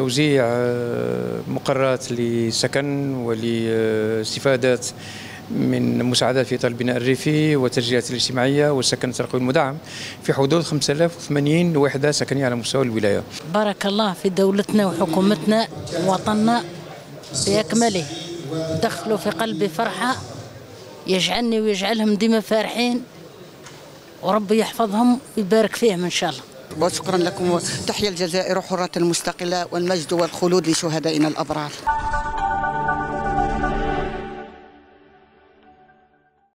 توزيع آه، مقرات لسكن ولاستفادات من مساعدات في إطار البناء الريفي والتسجيلات الاجتماعية والسكن الترقوي المدعم في حدود 5080 وحدة سكنية على مستوى الولاية. بارك الله في دولتنا وحكومتنا ووطننا بأكمله. دخلوا في قلبي فرحة يجعلني ويجعلهم ديما فرحين وربي يحفظهم ويبارك فيهم إن شاء الله. وشكرا لكم تحيا الجزائر حرة مستقلة والمجد والخلود لشهدائنا الأبرار.